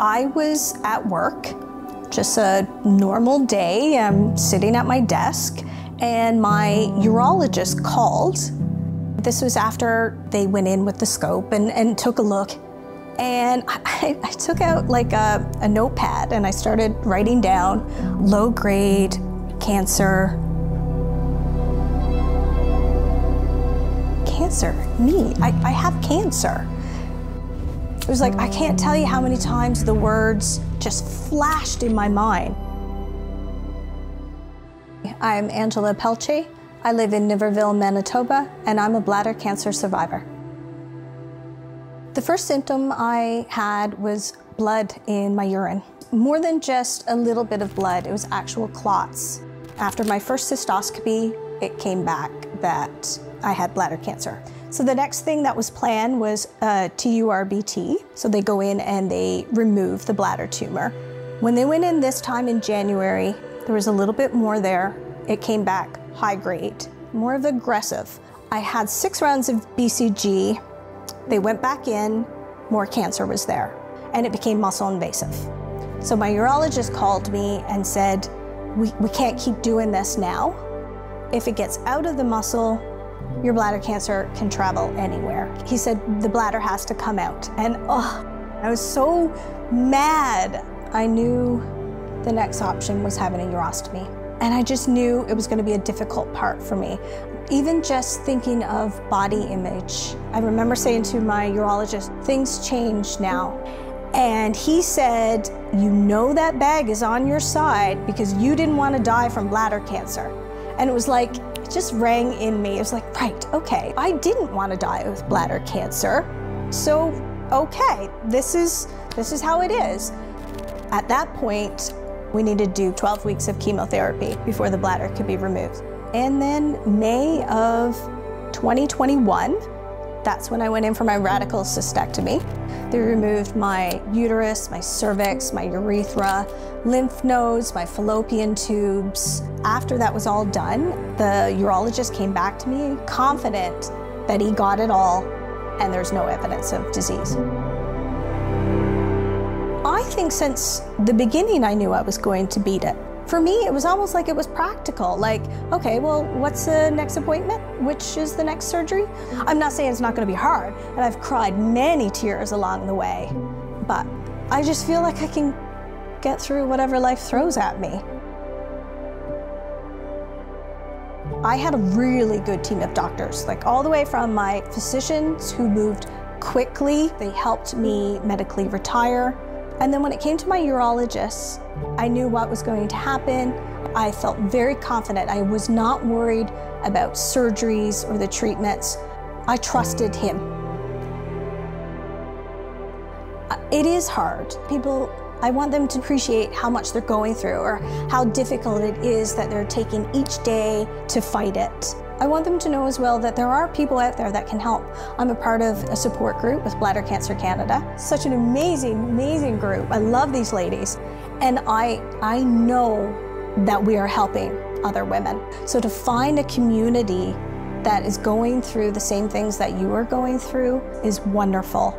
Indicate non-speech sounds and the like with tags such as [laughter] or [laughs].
I was at work, just a normal day. I'm sitting at my desk, and my urologist called. This was after they went in with the scope and, and took a look. And [laughs] I, I took out like a, a notepad and I started writing down low grade cancer. Cancer, me, I, I have cancer. It was like, I can't tell you how many times the words just flashed in my mind. I'm Angela Pelche. I live in Niverville, Manitoba, and I'm a bladder cancer survivor. The first symptom I had was blood in my urine. More than just a little bit of blood, it was actual clots. After my first cystoscopy, it came back that I had bladder cancer. So the next thing that was planned was uh, a TURBT. So they go in and they remove the bladder tumor. When they went in this time in January, there was a little bit more there. It came back high grade, more of aggressive. I had six rounds of BCG. They went back in, more cancer was there, and it became muscle invasive. So my urologist called me and said, we, we can't keep doing this now. If it gets out of the muscle, your bladder cancer can travel anywhere. He said the bladder has to come out. And oh, I was so mad. I knew the next option was having a urostomy. And I just knew it was going to be a difficult part for me. Even just thinking of body image. I remember saying to my urologist, things change now. And he said, You know that bag is on your side because you didn't want to die from bladder cancer. And it was like, just rang in me. It was like, right, okay, I didn't want to die with bladder cancer. So, okay, this is this is how it is. At that point, we needed to do 12 weeks of chemotherapy before the bladder could be removed. And then May of 2021, that's when I went in for my radical cystectomy. They removed my uterus, my cervix, my urethra, lymph nodes, my fallopian tubes. After that was all done, the urologist came back to me confident that he got it all and there's no evidence of disease. I think since the beginning I knew I was going to beat it. For me, it was almost like it was practical. Like, okay, well, what's the next appointment? Which is the next surgery? I'm not saying it's not going to be hard, and I've cried many tears along the way, but I just feel like I can get through whatever life throws at me. I had a really good team of doctors, like all the way from my physicians who moved quickly. They helped me medically retire. And then when it came to my urologist, I knew what was going to happen. I felt very confident. I was not worried about surgeries or the treatments. I trusted him. Uh, it is hard. People, I want them to appreciate how much they're going through or how difficult it is that they're taking each day to fight it. I want them to know as well that there are people out there that can help. I'm a part of a support group with Bladder Cancer Canada. Such an amazing, amazing group. I love these ladies. And I, I know that we are helping other women. So to find a community that is going through the same things that you are going through is wonderful.